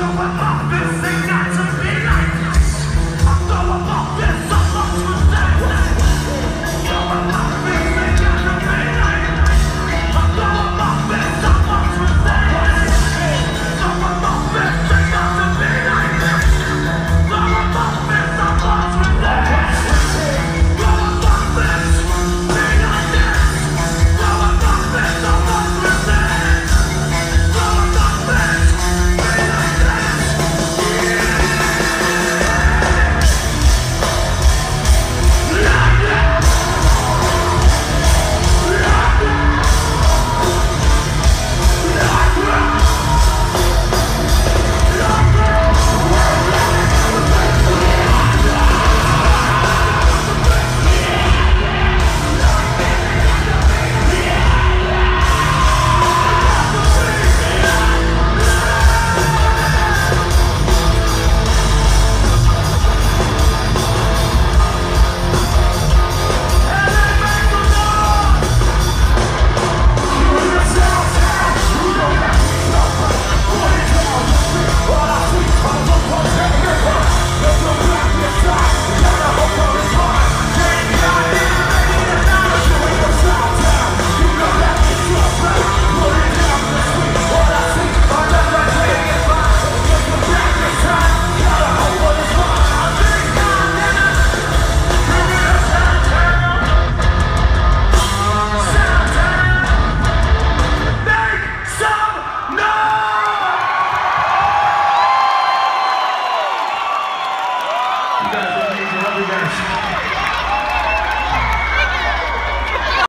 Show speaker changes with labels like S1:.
S1: Chupa, You guys are amazing. Love you guys.